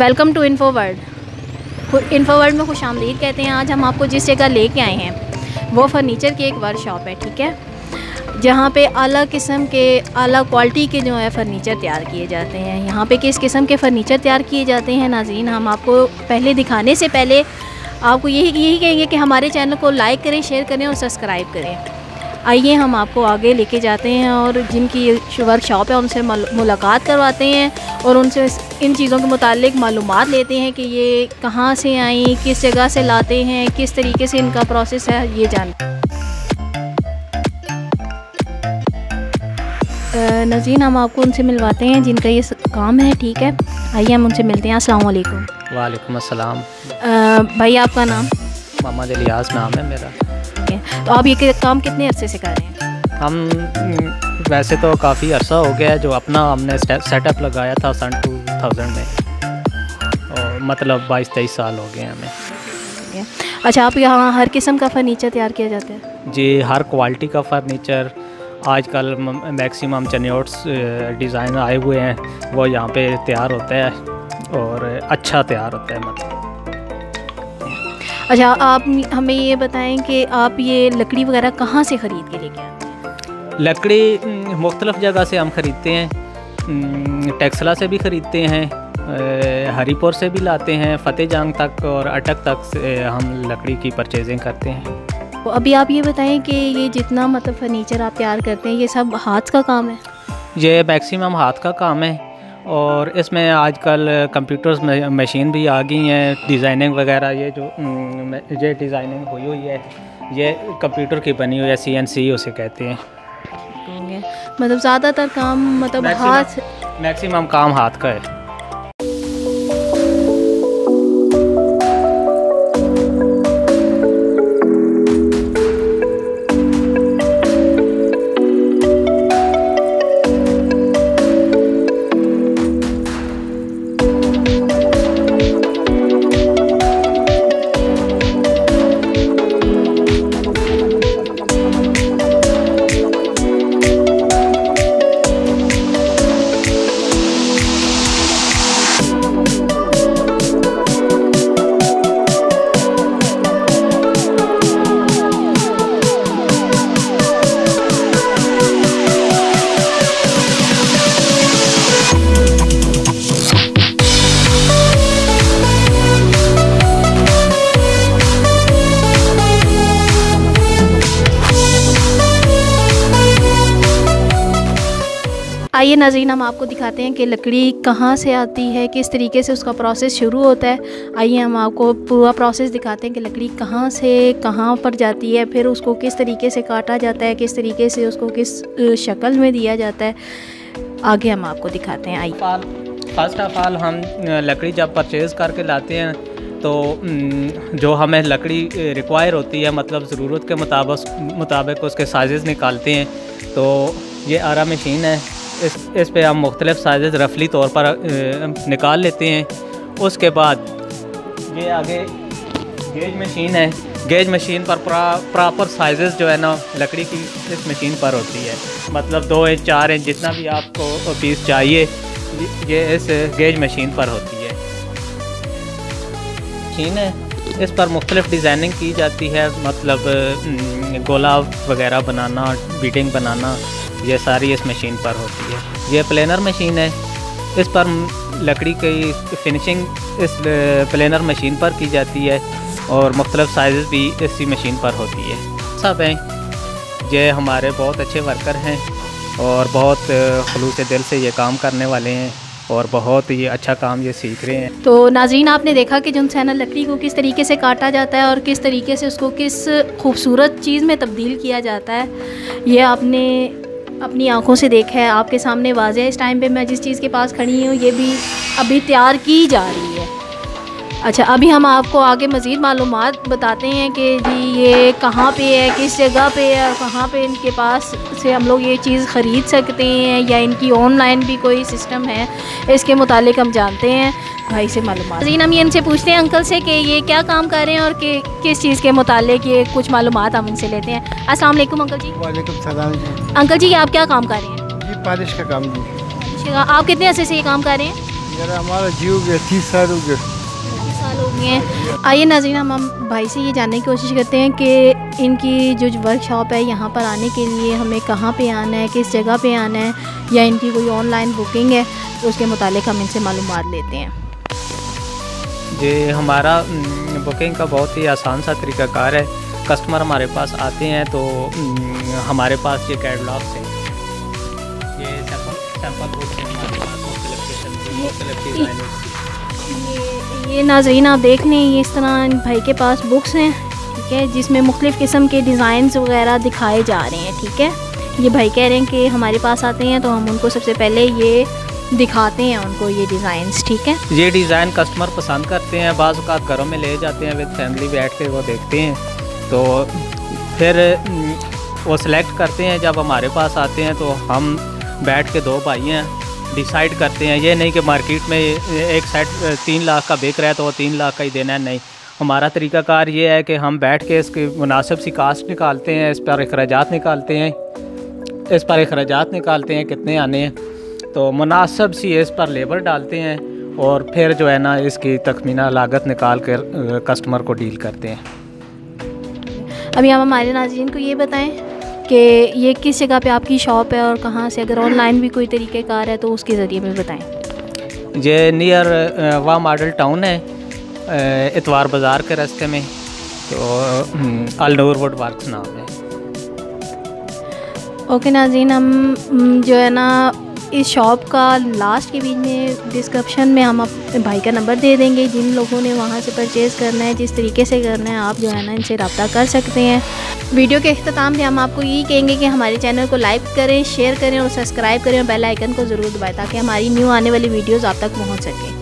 Welcome to info world info world में खुश आमदीद कहते हैं, आज हम आपको जिस जगह लेके आए हैं, वो फर्नीचर की एक वर्कशॉप है, ठीक है? जहाँ पे आला किस्म के आला क्वालिटी के जो है फ़र्नीचर तैयार किए जाते हैं। यहाँ पे किस किस्म के फ़र्नीचर तैयार किए जाते हैं नाजीन हम आपको पहले दिखाने से पहले आपको यही यही कहेंगे कि हमारे चैनल को लाइक करें शेयर करें और सब्सक्राइब करें। आइए हम आपको आगे लेके जाते हैं और जिनकी वर्कशॉप है उनसे मुलाकात करवाते हैं और उनसे इन चीज़ों के मुतालिक मालूम लेते हैं कि ये कहाँ से आई किस जगह से लाते हैं किस तरीके से इनका प्रोसेस है ये जान नजीन हम आपको उनसे मिलवाते हैं जिनका ये काम है ठीक है? आइए हम उनसे मिलते हैं अस्सलाम वालेकुम। वालेकुम अस्सलाम। भाई आपका नाम? मोहम्मद इलियास नाम है मेरा। तो आप ये काम कितने अरसे से कर रहे हैं? हम वैसे तो काफ़ी अरसा हो गया है जो अपना हमने सेटअप लगाया था सन टू थाउज़ेंड में। और मतलब बाईस तेईस साल हो गए हमें। अच्छा आप यहाँ हर किस्म का फ़र्नीचर तैयार किया जाता है? जी हर क्वालिटी का फ़र्नीचर आजकल मैक्सिमम चनियोट्स डिज़ाइन आए हुए हैं वो यहाँ पे तैयार होता है और अच्छा तैयार होता है मतलब। अच्छा आप हमें ये बताएँ कि आप ये लकड़ी वगैरह कहाँ से ख़रीद के लेके आते हैं? लकड़ी मुख्तलफ़ जगह से हम ख़रीदते हैं। टेक्सला से भी ख़रीदते हैं हरीपुर से भी लाते हैं फ़तेह जंग तक और अटक तक से हम लकड़ी की परचेजिंग करते हैं। तो अभी आप ये बताएँ कि ये जितना मतलब फर्नीचर आप तैयार करते हैं ये सब हाथ का काम है? ये मैक्सिमम हाथ का काम है। और इसमें आजकल कंप्यूटर्स मशीन भी आ गई हैं डिज़ाइनिंग वगैरह ये जो ये डिज़ाइनिंग हुई हुई है ये कंप्यूटर की बनी हुई है सी एन सी उसे कहते हैं। मतलब ज़्यादातर काम मतलब हाथ मैक्सिमम काम हाथ का है। आइए नाजीन हम आपको दिखाते हैं कि लकड़ी कहाँ से आती है, किस तरीके से उसका प्रोसेस शुरू होता है। आइए हम आपको पूरा प्रोसेस दिखाते हैं कि लकड़ी कहाँ से कहाँ पर जाती है, फिर उसको किस तरीके से काटा जाता है, किस तरीके से उसको किस शक्ल में दिया जाता है। आगे हम आपको दिखाते हैं, आइए। फ़र्स्ट ऑफ़ ऑल हम लकड़ी जब परचेज़ करके लाते हैं तो जो हमें लकड़ी रिक्वायर होती है मतलब ज़रूरत के मुताबिक मुताबिक उसके साइज़ निकालते हैं तो ये आरा मशीन है। इस इस पर हम मुख्तलिफ़ साइज़ रफली तौर पर निकाल लेते हैं। उसके बाद ये आगे गेज मशीन है। गेज मशीन पर प्रॉपर साइज़ जो है ना, लकड़ी की इस मशीन पर होती है। मतलब दो इंच, चार इंच, जितना भी आपको पीस चाहिए, ये इस गेज मशीन पर होती है। मशीन है। इस पर मुख्तलिफ़ डिज़ाइनिंग की जाती है। मतलब गोला वगैरह बनाना बीटिंग बनाना ये सारी इस मशीन पर होती है। ये प्लेनर मशीन है। इस पर लकड़ी की फिनिशिंग इस प्लेनर मशीन पर की जाती है और मुख्तलिफ़ साइज़ भी इसी मशीन पर होती है। सब हैं। ये हमारे बहुत अच्छे वर्कर हैं और बहुत खलूस दिल से ये काम करने वाले हैं और बहुत ही अच्छा काम ये सीख रहे हैं। तो नाजीन आपने देखा कि जो सैना लकड़ी को किस तरीके से काटा जाता है और किस तरीके से उसको किस खूबसूरत चीज़ में तब्दील किया जाता है, ये आपने अपनी आँखों से देखा है, आपके सामने वाज है। इस टाइम पे मैं जिस चीज़ के पास खड़ी हूँ, ये भी अभी तैयार की जा रही है। अच्छा अभी हम आपको आगे मज़ीद मालूम बताते हैं कि जी ये कहाँ पे है, किस जगह पे है, कहाँ पे इनके पास से हम लोग ये चीज़ ख़रीद सकते हैं या इनकी ऑनलाइन भी कोई सिस्टम है, इसके मुतालिक हम जानते हैं। भाई से मालूम जी हम ये इनसे पूछते हैं अंकल से कि ये क्या काम कर रहे हैं और कि किस चीज़ के मुतालिक ये कुछ मालूम हम इनसे लेते हैं। अस्सलाम अंकल जी। वालेकुम सलाम अंकल जी आप क्या काम कर रहे हैं? जी पालिश का काम जी। आप कितने अर्से से ये काम कर रहे हैं? यार हमारा जीव गया तीस साल हो गया। पच्चीस साल हो गए हैं। आइए नाजीन हम हम भाई से ये जानने की कोशिश करते हैं कि इनकी जो वर्कशॉप है यहाँ पर आने के लिए हमें कहाँ पे आना है किस जगह पे आना है या इनकी कोई ऑनलाइन बुकिंग है तो उसके मुतालिक हम इनसे मालूम लेते हैं। ये हमारा हम्म, बुकिंग का बहुत ही आसान सा तरीक़ाकार है। कस्टमर हमारे पास आते हैं तो हम्म, हमारे पास ये कैटलॉग्स हैं। ये बुक्स हैं हमारे पास डिज़ाइनों की ये ये नाजरीन आप देख लें ये इस तरह भाई के पास बुक्स हैं ठीक है जिसमें मुख्तलिफ़ किस्म के डिज़ाइंस वगैरह दिखाए जा रहे हैं ठीक है। ये भाई कह रहे हैं कि हमारे पास आते हैं तो हम उनको सबसे पहले ये दिखाते हैं उनको ये डिज़ाइंस ठीक है? ये डिज़ाइन कस्टमर पसंद करते हैं, बाज़ घरों में ले जाते हैं विद फैमिली बैठ के वो देखते हैं। तो फिर वो सिलेक्ट करते हैं, जब हमारे पास आते हैं तो हम बैठ के दो भाई हैं डिसाइड करते हैं। ये नहीं कि मार्केट में एक सेट तीन लाख का बिक रहा है तो वो तीन लाख का ही देना है, नहीं। हमारा तरीक़ाकार ये है कि हम बैठ के इसकी मुनासिब सी कास्ट निकालते हैं, इस पर अखराज निकालते हैं। इस पर अखराज निकालते हैं, कितने आने हैं? तो मुनासब सी इस पर लेबर डालते हैं और फिर जो है ना इसकी तखमीना लागत निकाल कर कस्टमर को डील करते हैं। अभी आप हमारे नाजीन को ये बताएँ कि ये किस जगह पे आपकी शॉप है और कहाँ से अगर ऑनलाइन भी कोई तरीक़ेकार है तो उसके ज़रिए में बताएँ। ये नियर वाह मॉडल टाउन है इतवार बाज़ार के रास्ते में तो अल नूर वुड वर्क्स नाम है। ओके नाजीन हम जो है ना इस शॉप का लास्ट के बीच में डिस्क्रिप्शन में हम अपने भाई का नंबर दे देंगे। जिन लोगों ने वहाँ से परचेज़ करना है, जिस तरीके से करना है, आप जो है ना इनसे रब्ता कर सकते हैं। वीडियो के अख्ताम में हम आपको यही कहेंगे कि हमारे चैनल को लाइक करें शेयर करें और सब्सक्राइब करें और बेल आइकन को ज़रूर दबाएँ ताकि हमारी न्यू आने वाली वीडियोज़ आप तक पहुँच सकें।